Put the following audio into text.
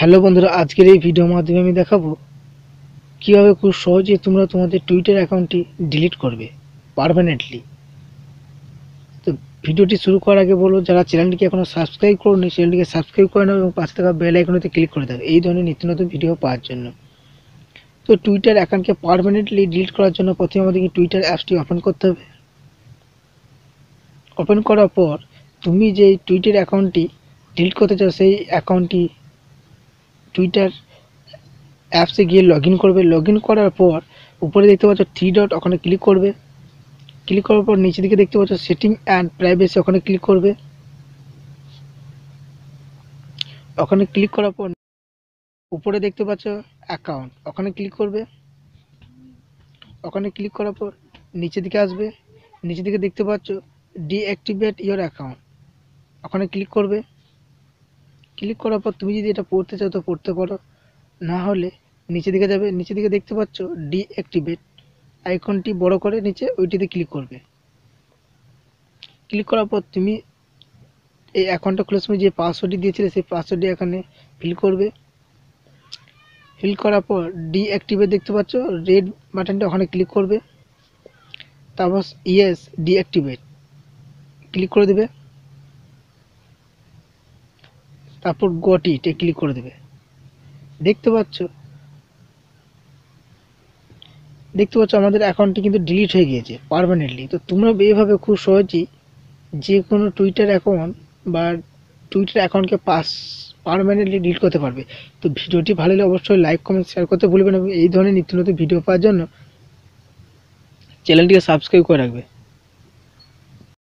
Hello বন্ধুরা, আজকের এই ভিডিওর মাধ্যমে আমি দেখাবো কীভাবে খুব সহজে তোমরা তোমাদের টুইটার অ্যাকাউন্টটি ডিলিট করবে পারমানেন্টলি তো ভিডিওটি শুরু করার আগে বলো, যারা চ্যানেলটিকে এখনও সাবস্ক্রাইব করোনি চ্যানেলটিকে সাবস্ক্রাইব করে নাও এবং পাশে থাকা বেল আইকনেতে ক্লিক করে দাও। এই ধরনের নিত্য নতুন ভিডিও পাওয়ার জন্য। তো টুইটার অ্যাকাউন্টকে পারমানেন্টলি ডিলিট করার জন্য প্রথমে আমাদেরকে টুইটার অ্যাপসটি ওপেন করতে হবে। ওপেন করার পর তুমি যে টুইটার অ্যাকাউন্টটি ডিলিট করতে চাও, সেই অ্যাকাউন্টটি টুইটার অ্যাপসে গিয়ে লগ করবে। লগ করার পর, উপরে দেখতে পাচ্ছ থ্রি ডট ওখানে ক্লিক করবে। ক্লিক করার পর নিচে দিকে দেখতে পাচ্ছ সেটিং অ্যান্ড প্রাইভেসি ওখানে ক্লিক করবে। ওখানে ক্লিক করার পর উপরে দেখতে পাচ্ছ অ্যাকাউন্ট ওখানে ক্লিক করবে। ওখানে ক্লিক করার পর নিচে দিকে আসবে। নিচে দিকে দেখতে পাচ্ছ ডিঅ্যাক্টিভেট ইওর অ্যাকাউন্ট ওখানে ক্লিক করবে। ক্লিক করার পর তুমি যদি এটা পড়তে চাও তো পড়তে পারো। না হলে নিচে দিকে যাবে, নিচে দিকে দেখতে পাচ্ছ ডিঅ্যাক্টিভেট আইকনটি বড় করে নিচে ওইটিতে ক্লিক করবে। ক্লিক করার পর তুমি এই অ্যাকাউন্টটা খোলার সময় যে পাসওয়ার্ডটি দিয়েছিলে সেই পাসওয়ার্ডটি এখানে ফিল করবে। ফিল করার পর ডিঅ্যাক্টিভেট দেখতে পাচ্ছ রেড বাটনটা ওখানে ক্লিক করবে। তারপর ইয়েস ডিঅ্যাক্টিভেট ক্লিক করে দেবে। তারপর গটিতে ক্লিক করে দেবে। দেখতে পাচ্ছ? দেখতে পাচ্ছ আমাদের অ্যাকাউন্টটি কিন্তু ডিলিট হয়ে গিয়েছে পারমানেন্টলি তো তোমরা এইভাবে খুব সহজেই যে কোনো টুইটার অ্যাকাউন্ট বা টুইটার অ্যাকাউন্টকে পাস পারমানেন্টলি ডিলিট করতে পারবে। তো ভিডিওটি ভালো লাগলে অবশ্যই লাইক কমেন্ট শেয়ার করতে ভুলবেন এবং এই ধরনের নিত্য নতুন ভিডিও পাওয়ার জন্য চ্যানেলটিকে সাবস্ক্রাইব করে রাখবে।